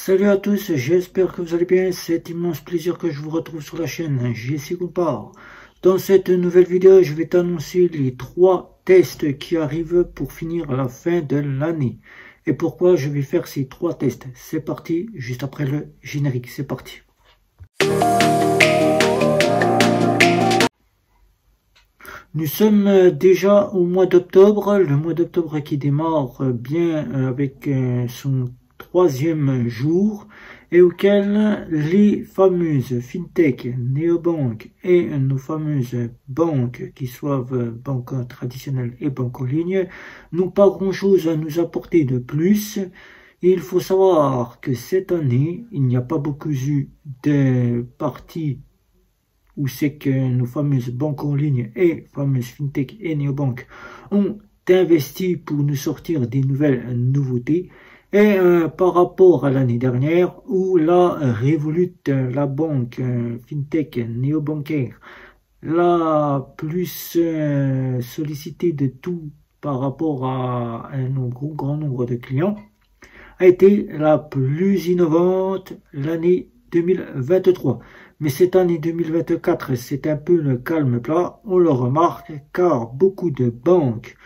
Salut à tous, j'espère que vous allez bien. C'est immense plaisir que je vous retrouve sur la chaîne JC Compare. Dans cette nouvelle vidéo, je vais t'annoncer les trois tests qui arrivent pour finir la fin de l'année. Et pourquoi je vais faire ces trois tests? C'est parti, juste après le générique. C'est parti. Nous sommes déjà au mois d'octobre, le mois d'octobre qui démarre bien avec son troisième jour et auquel les fameuses fintech, néobanques et nos fameuses banques, qui soient banques traditionnelles et banques en ligne, n'ont pas grand-chose à nous apporter de plus. il faut savoir que cette année, il n'y a pas beaucoup eu de parties où c'est que nos fameuses banques en ligne et fameuses fintech et néobanques ont investi pour nous sortir des nouvelles nouveautés. Et euh, par rapport à l'année dernière, où la Revolut, la banque euh, fintech néobancaire, la plus euh, sollicitée de tout par rapport à un gros, grand nombre de clients, a été la plus innovante l'année 2023. Mais cette année 2024, c'est un peu le calme plat, on le remarque, car beaucoup de banques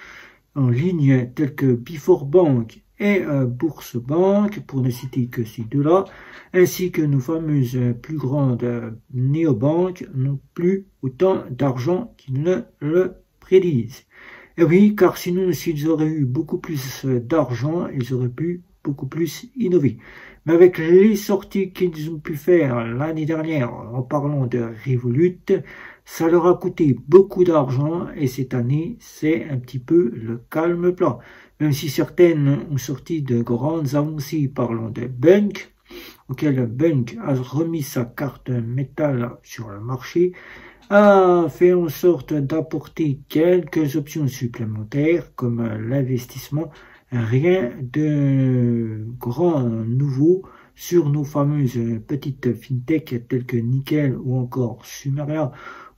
en ligne telles que Before Bank et Bourse Banque, pour ne citer que ces deux-là, ainsi que nos fameuses plus grandes néobanques n'ont plus autant d'argent qu'ils ne le prédisent. Et oui, car sinon, s'ils auraient eu beaucoup plus d'argent, ils auraient pu beaucoup plus innover. Mais avec les sorties qu'ils ont pu faire l'année dernière en parlant de Revolut, ça leur a coûté beaucoup d'argent et cette année, c'est un petit peu le calme plat. Même si certaines ont sorti de grandes avancées parlant de Bunk, auquel Bunk a remis sa carte métal sur le marché, a fait en sorte d'apporter quelques options supplémentaires comme l'investissement, rien de grand nouveau sur nos fameuses petites fintech telles que Nickel ou encore Sumeria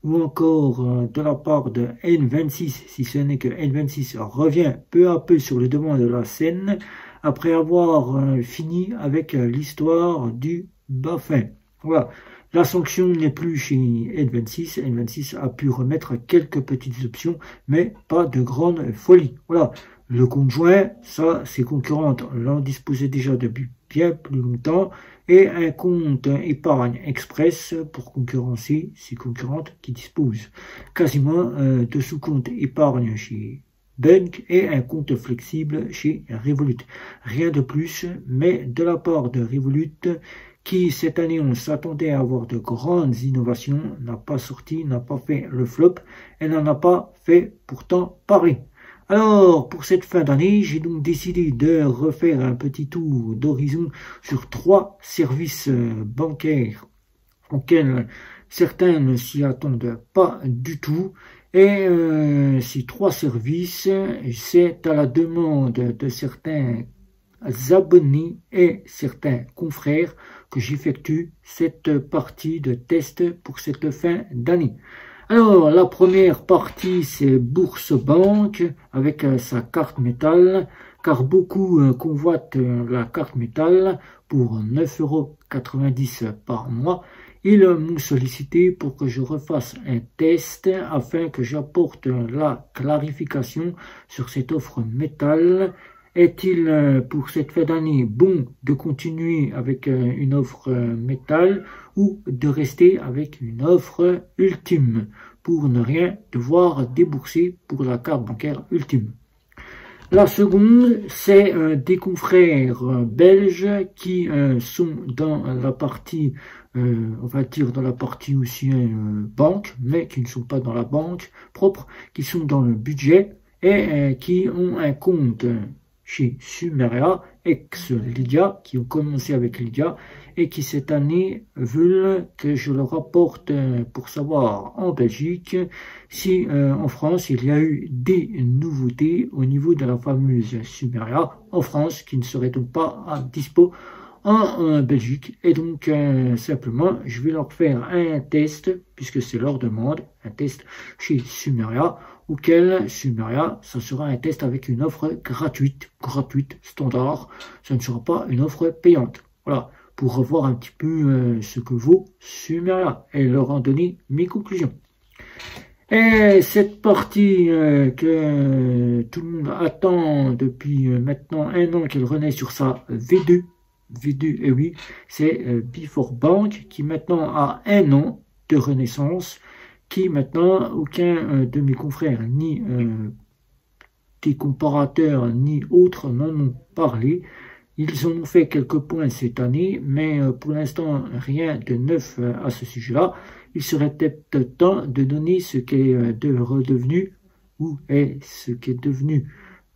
ou encore euh, de la part de N26, si ce n'est que N26 revient peu à peu sur le devant de la scène après avoir euh, fini avec euh, l'histoire du Baffin. Voilà. La sanction n'est plus chez N26. N26 a pu remettre quelques petites options, mais pas de grande folie. Voilà. Le conjoint, ça, ses concurrentes l'en disposaient déjà depuis bien plus longtemps, et un compte épargne express pour concurrencer ses concurrentes qui disposent quasiment euh, de sous-compte épargne chez Bank et un compte flexible chez Revolut. Rien de plus, mais de la part de Revolut, qui cette année on s'attendait à avoir de grandes innovations, n'a pas sorti, n'a pas fait le flop, elle n'en a pas fait pourtant parler. Alors, pour cette fin d'année, j'ai donc décidé de refaire un petit tour d'horizon sur trois services euh, bancaires auxquels certains ne s'y attendent pas du tout. Et euh, ces trois services, c'est à la demande de certains abonnés et certains confrères que j'effectue cette partie de test pour cette fin d'année. Alors, la première partie, c'est Bourse Banque avec euh, sa carte métal, car beaucoup euh, convoitent euh, la carte métal pour 9,90€ par mois. Ils m'ont sollicité pour que je refasse un test afin que j'apporte la clarification sur cette offre métal est-il euh, pour cette fin d'année bon de continuer avec euh, une offre euh, métal ou de rester avec une offre ultime pour ne rien devoir débourser pour la carte bancaire ultime? La seconde, c'est des confrères belges qui sont dans la partie, on va dire dans la partie aussi banque, mais qui ne sont pas dans la banque propre, qui sont dans le budget et qui ont un compte chez Sumeria, ex-Lydia, qui ont commencé avec Lydia, et qui cette année veulent que je leur apporte euh, pour savoir en Belgique si euh, en France il y a eu des nouveautés au niveau de la fameuse Sumeria en France qui ne seraient donc pas à dispo en, Belgique. Et donc euh, simplement je vais leur faire un test, puisque c'est leur demande, un test chez Sumeria auquel Sumeria, ça sera un test avec une offre gratuite, gratuite, standard, ça ne sera pas une offre payante. Voilà, pour revoir un petit peu ce que vaut Sumeria et leur en donner mes conclusions. Et cette partie que tout le monde attend depuis maintenant un an qu'elle renaît sur sa V2, V2, et oui, c'est Before Bank qui maintenant a un an de renaissance qui maintenant aucun euh, de mes confrères ni euh, des comparateurs ni autres n'en ont parlé. Ils ont fait quelques points cette année, mais euh, pour l'instant rien de neuf à ce sujet-là. Il serait peut-être temps de donner ce qui est redevenu ou est ce qui est devenu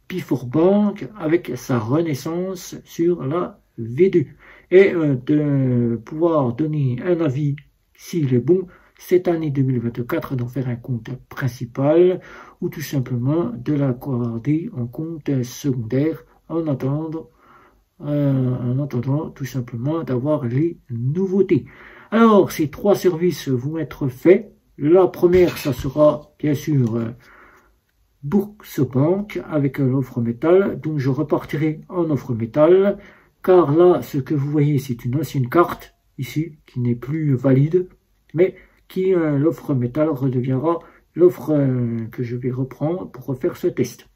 Before Bank avec sa renaissance sur la V2 et de pouvoir donner un avis s'il est bon cette année 2024 d'en faire un compte principal ou tout simplement de l'accorder en compte secondaire en attendant, euh, en attendant tout simplement d'avoir les nouveautés. Alors, ces trois services vont être faits. La première, ça sera bien sûr euh, Bourse Banque avec l'offre métal, donc je repartirai en offre métal, car là, ce que vous voyez, c'est une ancienne carte, ici, qui n'est plus valide, mais qui euh, l'offre métal redeviendra l'offre euh, que je vais reprendre pour refaire ce test.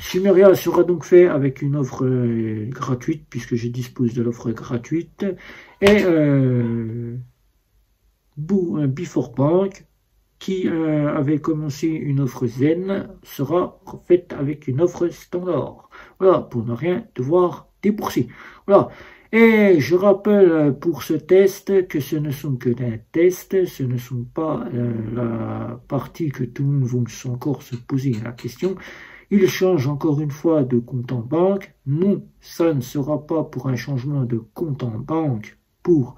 Sumeria sera donc fait avec une offre euh, gratuite puisque je dispose de l'offre gratuite et Before Bank qui avait commencé une offre zen sera faite avec une offre standard. Voilà, pour ne rien devoir débourser. Voilà. Et je rappelle pour ce test que ce ne sont que des tests, ce ne sont pas euh, la partie que tout le monde va encore se poser la question. Il change encore une fois de compte en banque. Non, ça ne sera pas pour un changement de compte en banque pour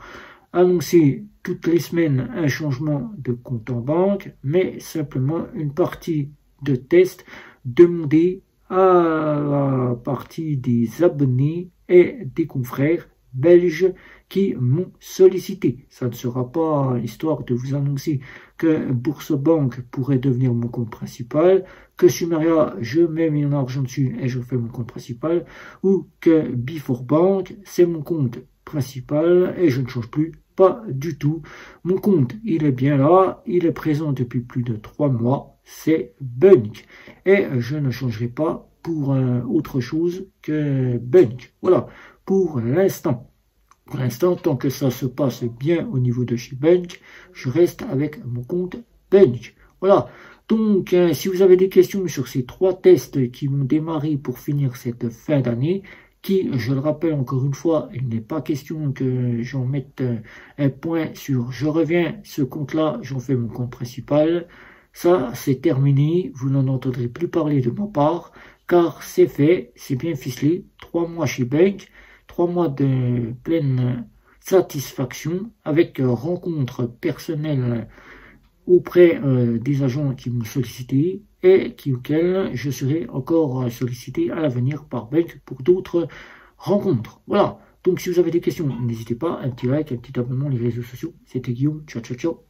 annoncer toutes les semaines un changement de compte en banque, mais simplement une partie de test demandée à la partie des abonnés et des confrères belges qui m'ont sollicité. Ça ne sera pas histoire de vous annoncer que Bourse-Banque pourrait devenir mon compte principal, que Sumeria, je mets mon argent dessus et je fais mon compte principal, ou que Before Bank, c'est mon compte principal et je ne change plus pas du tout. Mon compte, il est bien là, il est présent depuis plus de trois mois, c'est Bunk. Et je ne changerai pas pour euh, autre chose que Bunk. Voilà, pour l'instant. Pour l'instant, tant que ça se passe bien au niveau de chez Bunk, je reste avec mon compte Bunk. Voilà. Donc, euh, si vous avez des questions sur ces trois tests qui vont démarrer pour finir cette fin d'année, qui, je le rappelle encore une fois, il n'est pas question que j'en mette euh, un point sur je reviens, ce compte-là, j'en fais mon compte principal. Ça, c'est terminé, vous n'en entendrez plus parler de ma part, car c'est fait, c'est bien ficelé, trois mois chez Bank, trois mois de pleine satisfaction avec rencontre personnelle auprès euh, des agents qui m'ont sollicité et qui, auxquels je serai encore sollicité à l'avenir par Bank pour d'autres rencontres. Voilà. Donc si vous avez des questions, n'hésitez pas, un petit like, un petit abonnement, les réseaux sociaux. C'était Guillaume. Ciao, ciao, ciao.